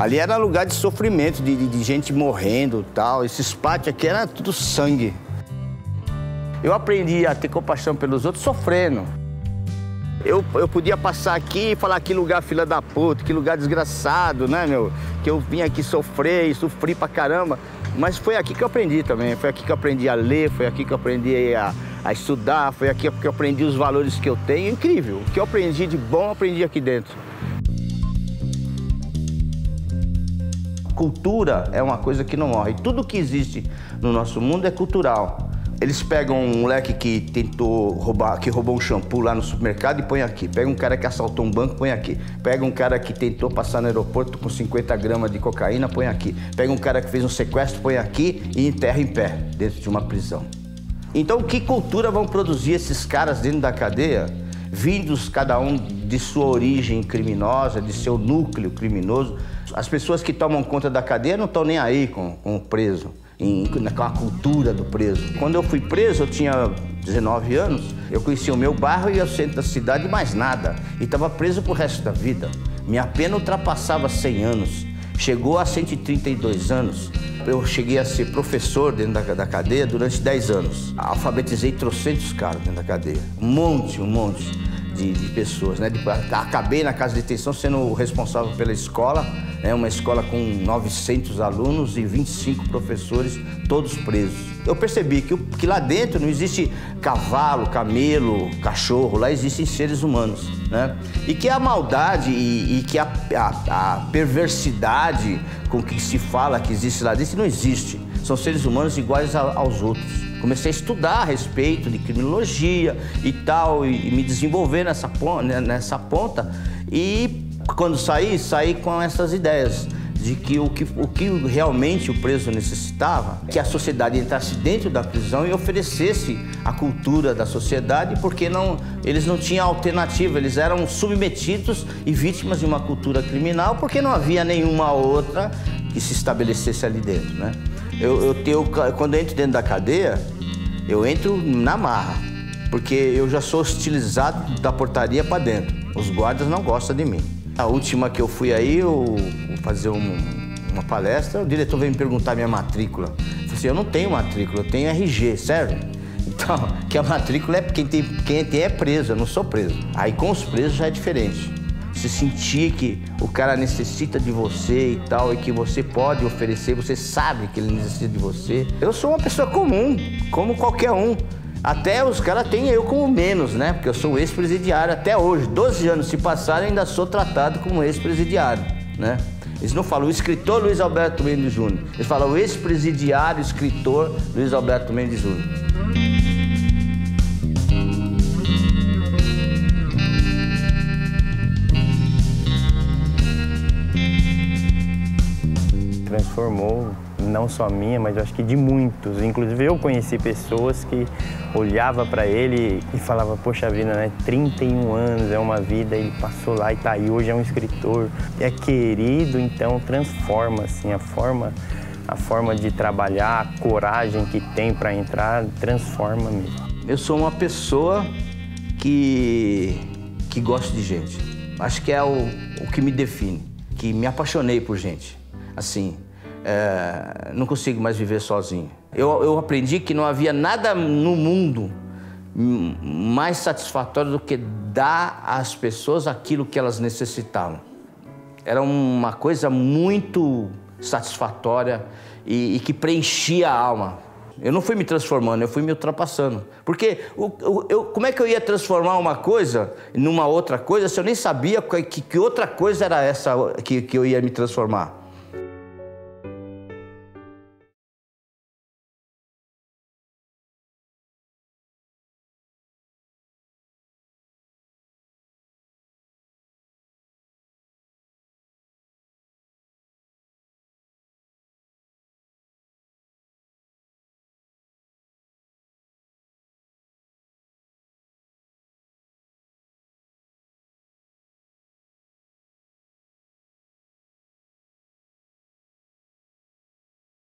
Ali era lugar de sofrimento, de, de, de gente morrendo tal. Esses pátios aqui era tudo sangue. Eu aprendi a ter compaixão pelos outros sofrendo. Eu, eu podia passar aqui e falar que lugar fila da puta, que lugar desgraçado, né, meu? Que eu vim aqui sofrer e sofri pra caramba. Mas foi aqui que eu aprendi também. Foi aqui que eu aprendi a ler, foi aqui que eu aprendi a, a estudar, foi aqui que eu aprendi os valores que eu tenho. Incrível. O que eu aprendi de bom, eu aprendi aqui dentro. Cultura é uma coisa que não morre. Tudo que existe no nosso mundo é cultural. Eles pegam um moleque que tentou roubar, que roubou um shampoo lá no supermercado e põe aqui. Pega um cara que assaltou um banco, põe aqui. Pega um cara que tentou passar no aeroporto com 50 gramas de cocaína, põe aqui. Pega um cara que fez um sequestro, põe aqui e enterra em pé, dentro de uma prisão. Então, que cultura vão produzir esses caras dentro da cadeia, vindos cada um de sua origem criminosa, de seu núcleo criminoso? As pessoas que tomam conta da cadeia não estão nem aí com, com o preso em, naquela cultura do preso. Quando eu fui preso, eu tinha 19 anos, eu conhecia o meu bairro e o centro da cidade mais nada. E estava preso pro resto da vida. Minha pena ultrapassava 100 anos, chegou a 132 anos. Eu cheguei a ser professor dentro da, da cadeia durante 10 anos. Alfabetizei trocentos caras dentro da cadeia. Um monte, um monte de, de pessoas, né? Acabei na casa de detenção sendo responsável pela escola é uma escola com 900 alunos e 25 professores, todos presos. Eu percebi que, que lá dentro não existe cavalo, camelo, cachorro, lá existem seres humanos, né? E que a maldade e, e que a, a, a perversidade com que se fala que existe lá dentro não existe. São seres humanos iguais a, aos outros. Comecei a estudar a respeito de criminologia e tal, e, e me desenvolver nessa, né, nessa ponta. E quando saí, saí com essas ideias de que o, que o que realmente o preso necessitava, que a sociedade entrasse dentro da prisão e oferecesse a cultura da sociedade, porque não, eles não tinham alternativa, eles eram submetidos e vítimas de uma cultura criminal, porque não havia nenhuma outra que se estabelecesse ali dentro, né? Eu, eu, eu quando eu entro dentro da cadeia, eu entro na marra, porque eu já sou hostilizado da portaria para dentro. Os guardas não gostam de mim. A última que eu fui aí, eu fazer um, uma palestra, o diretor veio me perguntar minha matrícula. Eu falei assim, eu não tenho matrícula, eu tenho RG, serve? Então, que a matrícula é quem tem, quem tem é preso, eu não sou preso. Aí com os presos já é diferente. Se sentir que o cara necessita de você e tal, e que você pode oferecer, você sabe que ele necessita de você. Eu sou uma pessoa comum, como qualquer um. Até os caras têm eu como menos, né? Porque eu sou ex-presidiário até hoje. 12 anos se passaram, ainda sou tratado como ex-presidiário, né? Eles não falam o escritor Luiz Alberto Mendes Júnior. Eles falam o ex-presidiário, escritor Luiz Alberto Mendes Júnior. Transformou não só minha, mas eu acho que de muitos. Inclusive eu conheci pessoas que olhava para ele e falava, poxa vida, né? 31 anos é uma vida, ele passou lá e tá aí, hoje é um escritor, é querido, então transforma assim a forma a forma de trabalhar, a coragem que tem para entrar, transforma mesmo. Eu sou uma pessoa que que gosta de gente. Acho que é o, o que me define, que me apaixonei por gente. Assim, é, não consigo mais viver sozinho. Eu, eu aprendi que não havia nada no mundo mais satisfatório do que dar às pessoas aquilo que elas necessitavam. Era uma coisa muito satisfatória e, e que preenchia a alma. Eu não fui me transformando, eu fui me ultrapassando. Porque o, o, eu, como é que eu ia transformar uma coisa numa outra coisa se eu nem sabia que, que outra coisa era essa que, que eu ia me transformar?